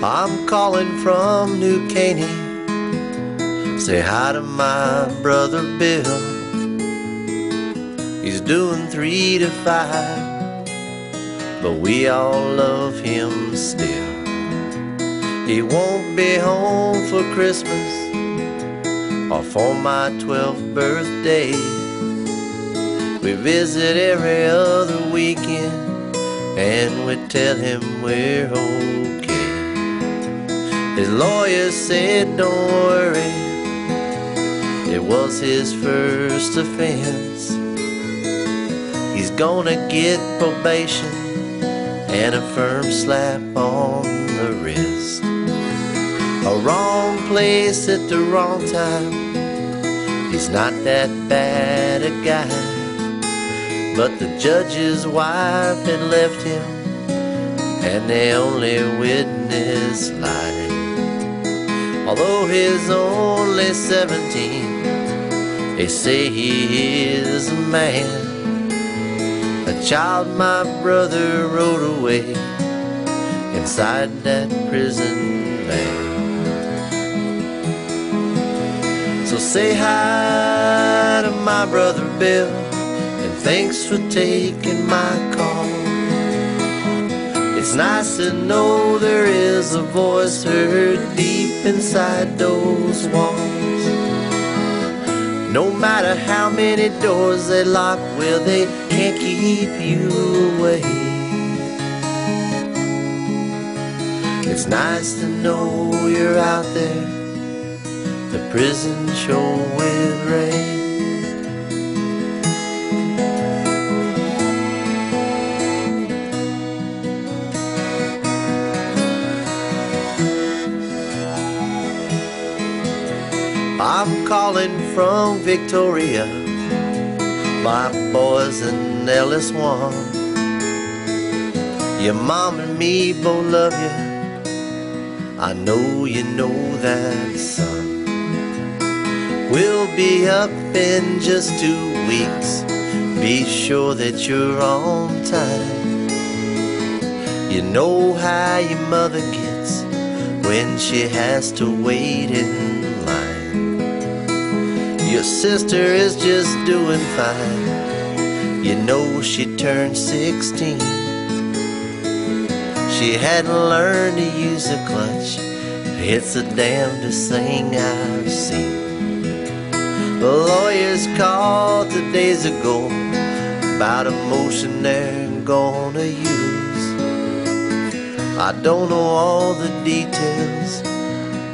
I'm calling from New Caney. Say hi to my brother Bill. He's doing three to five, but we all love him still. He won't be home for Christmas or for my 12th birthday. We visit every other weekend and we tell him we're okay. His lawyer said, Don't worry, it was his first offense. He's gonna get probation and a firm slap on the wrist. A wrong place at the wrong time. He's not that bad a guy. But the judge's wife had left him, and the only witness lied. Although he's only 17, they say he is a man. A child my brother rode away inside that prison van. So say hi to my brother Bill, and thanks for taking my call. It's nice to know there is a voice heard deep inside those walls. No matter how many doors they lock, well, they can't keep you away. It's nice to know you're out there, the prison show with Ray. I'm calling from Victoria. My boys in Ellis One. Your mom and me both love you. I know you know that, son. We'll be up in just two weeks. Be sure that you're on time. You know how your mother gets when she has to wait in. Your sister is just doing fine. You know she turned 16. She hadn't learned to use a clutch. It's the damnedest thing I've seen. The lawyers called two days ago about a motion they're gonna use. I don't know all the details,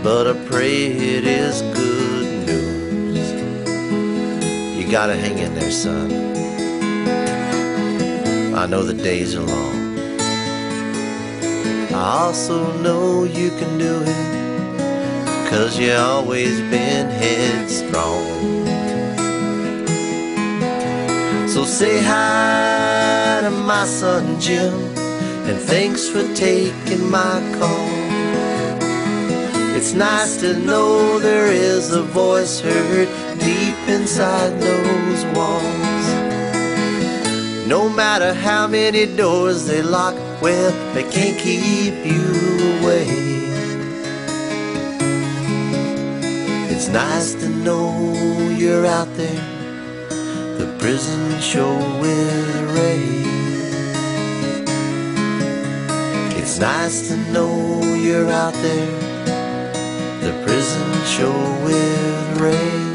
but I pray it is good gotta hang in there, son. I know the days are long. I also know you can do it, cause you always been headstrong. So say hi to my son Jim, and thanks for taking my call. It's nice to know there is a voice heard deep inside those walls. No matter how many doors they lock, well, they can't keep you away. It's nice to know you're out there, the prison show with Ray. It's nice to know you're out there, the prison show with Ray.